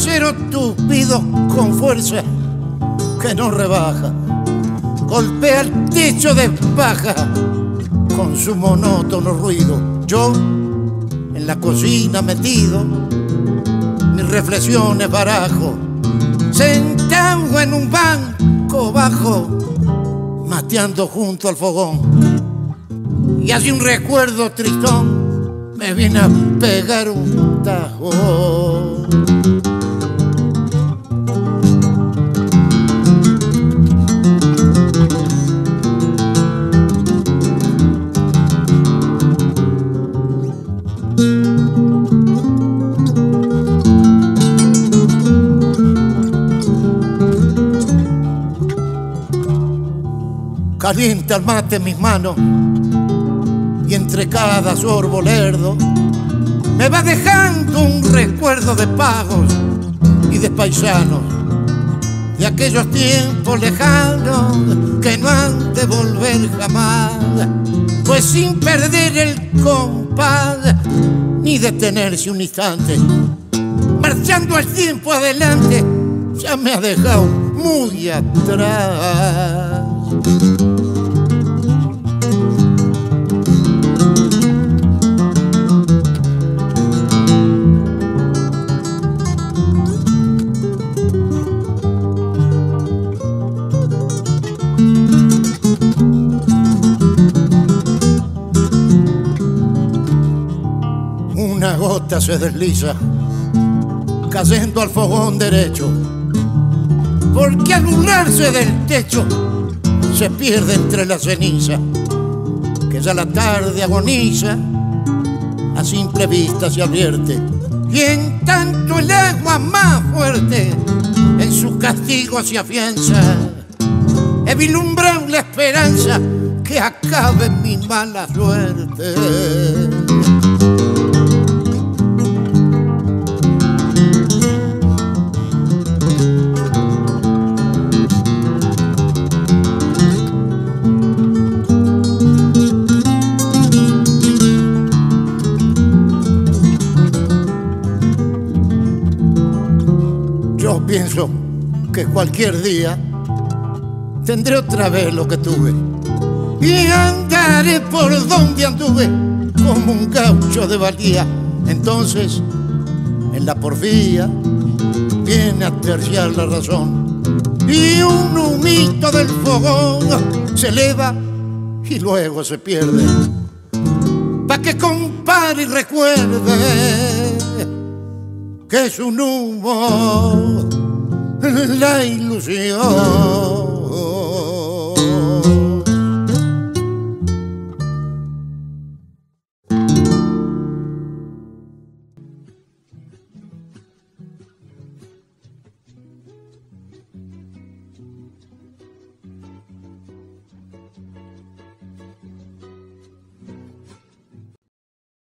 silbido con fuerza que no rebaja. Golpea el techo de paja con su monótono ruido. Yo, en la cocina metido, mis reflexiones barajo, sentado en un banco bajo, mateando junto al fogón. Y así un recuerdo tristón me viene a pegar un tajo. Calienta el mate en mis manos y entre cada sorbo lerdo me va dejando un recuerdo de pagos y de paisanos, de aquellos tiempos lejanos que no han de volver jamás, pues sin perder el compás ni detenerse un instante, marchando el tiempo adelante, ya me ha dejado muy atrás. Una gota se desliza, cayendo al fogón derecho, porque al burlarse del techo se pierde entre la ceniza, que ya la tarde agoniza, a simple vista se advierte, y en tanto el agua más fuerte en su castigo se afianza, he vislumbrado la esperanza que acabe mi mala suerte. Yo pienso que cualquier día tendré otra vez lo que tuve y andaré por donde anduve como un gaucho de valía. Entonces, en la porfía viene a terciar la razón y un humito del fogón se eleva y luego se pierde. Pa' que compare y recuerde que es un humo la ilusión.